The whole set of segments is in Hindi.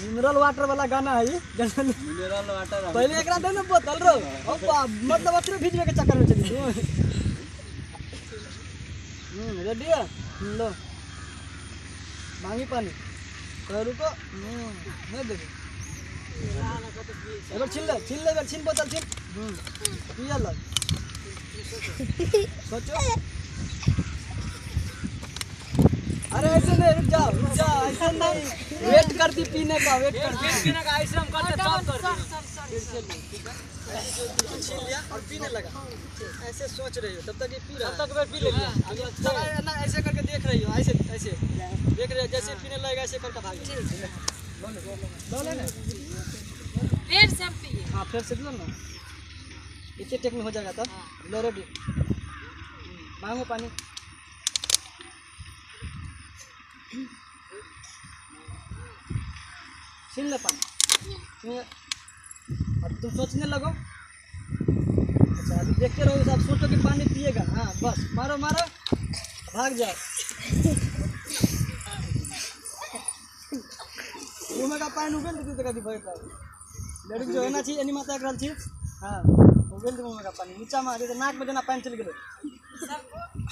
मिनरल वाटर वाला गाना है मिनरल वाटर पहले एकरा दे ना बोतल रो। मतलब अपने भिजवे के चक्कर में चली तू हम्म रेडी है? हम्म, लो। मांगी पानी। तो रुको। हम्म नहीं दे छिल ले छिल ले बोतल हम्म पिया सोचो। अरे ऐसे नहीं रुक जाओ रुक जाओ ऐसे नहीं। वेट करती पीने का वेट करती। पीने का आइसक्रीम करते। सब कर छीन लिया और पीने लगा। ऐसे सोच रही हो तब तक ये पी रहा तब तक मैं पी लेंगे। है तब ऐ- ना ऐसे करके देख रही हो ऐसे ऐसे। देख रही हो जैसे पीने लगेगा ऐसे करके भाग लो ले ना फिर सब पिए। हाँ फिर से लो ना। इतने टेक में हो जाएगा तब। लो रेडी मांगो पानी। छीन ले पानी। अब तुम सोचने लगो। अच्छा अभी देखते रहो सब सोचो कि पानी पिएगा। हाँ बस मारो मारो। भाग जाओ। मुँह का पानी उगल देती तो कभी भरता लड़की जो है ना चाहिए एनी माता एक छी हाँ उगल दे मुँह का पानी। नीचा मार दे नाक में देना पानी चल गेलो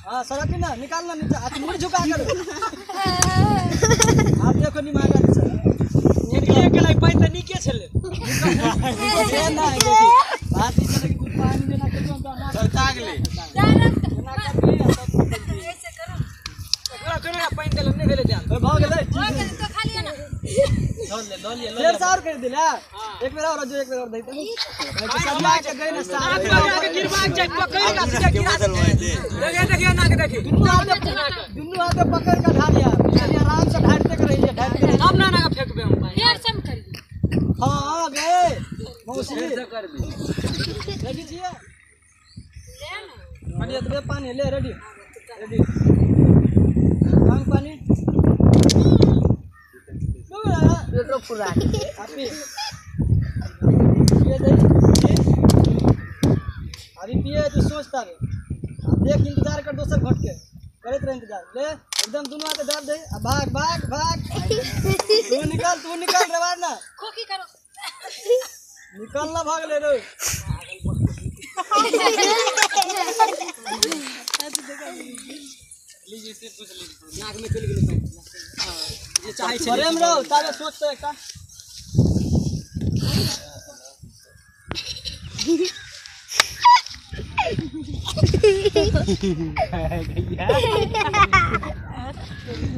हाँ सड़क ना निकालना नीचे। हाथ मुड़ झुका कर। आप देखो नहीं मार के त है? देखिए बात तरह की कुछ पानी देना के तो ना तागले ना कर ऐसे करो। पूरा करे ना पाइन देले नहीं भेले ध्यान भाग ले। तो खा लिया ना। धोल ले धोल ले फिर सार कर दिला। एक बेर और जो एक बेर और दई तो सब के गई ना सार आगे गिरवाक जाय पकड़ का सीधा गिरा देखिए देखिए ना के देखिए दुन्नु हाथे दुन्नु हाथे पकड़ के ढा लिया ये आराम से ढाटते कर रही है ढाटते कर अब ना ना का फेंक बे हम पाइन फिर सब करिए हाँ आ गए मौसी कर दी रेडी छिए पानी तो पानी ले रेडी रेडी मांग पानी। लो ये तो पूरा आपी ये दे अभी पिए तो सोचता रे देख इंतज़ार कर दोसर घट के करत रहे इंतज़ार। ले एकदम दोनों हाथ डाल दे। अब भाग भाग भाग। तू निकल तू निकल रे ना खोखी करो। निकलना भाग ले लो लीजिए से पूछ लीजिए नाक में चल गेल ये चाहे चले हम रहो, तारे सोचते का